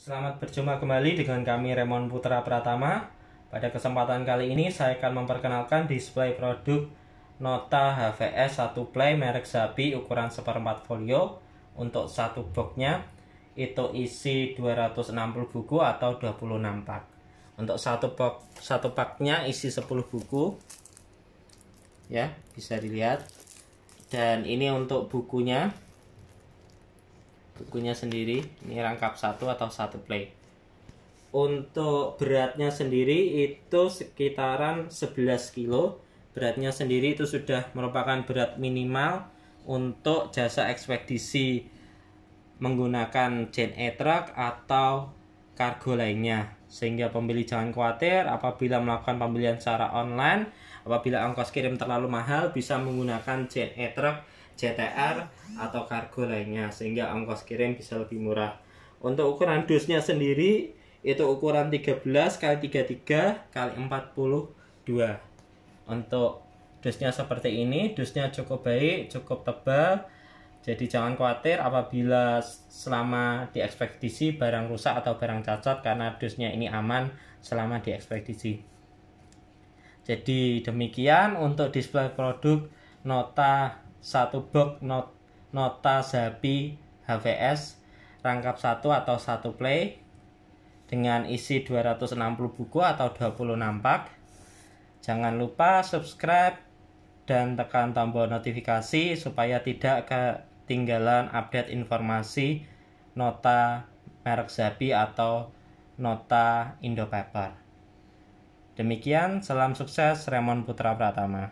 Selamat berjumpa kembali dengan kami Remon Putra Pratama. Pada kesempatan kali ini saya akan memperkenalkan display produk Nota HVS 1 Play merek Zabi ukuran seperempat folio untuk satu boxnya itu isi 260 buku atau 26 pak. Untuk satu box satu paknya isi 10 buku. Ya, bisa dilihat. Dan ini untuk bukunya bukunya sendiri ini rangkap satu atau satu play. Untuk beratnya sendiri itu sekitaran 11 kilo. Beratnya sendiri itu sudah merupakan berat minimal untuk jasa ekspedisi menggunakan Gen E-Truck atau kargo lainnya sehingga pembeli jangan khawatir apabila melakukan pembelian secara online apabila ongkos kirim terlalu mahal bisa menggunakan Gen E-Truck CTR atau kargo lainnya sehingga ongkos kirim bisa lebih murah. Untuk ukuran dusnya sendiri itu ukuran 13 kali 33 kali 42. Untuk dusnya seperti ini, dusnya cukup baik, cukup tebal. Jadi jangan khawatir apabila selama diekspedisi barang rusak atau barang cacat karena dusnya ini aman selama diekspedisi. Jadi demikian untuk display produk nota satu box not, nota Zapi HVS rangkap satu atau satu play dengan isi 260 buku atau 26 pak. Jangan lupa subscribe dan tekan tombol notifikasi supaya tidak ketinggalan update informasi nota merek Zapi atau nota Indo Paper. Demikian, salam sukses Remon Putra Pratama.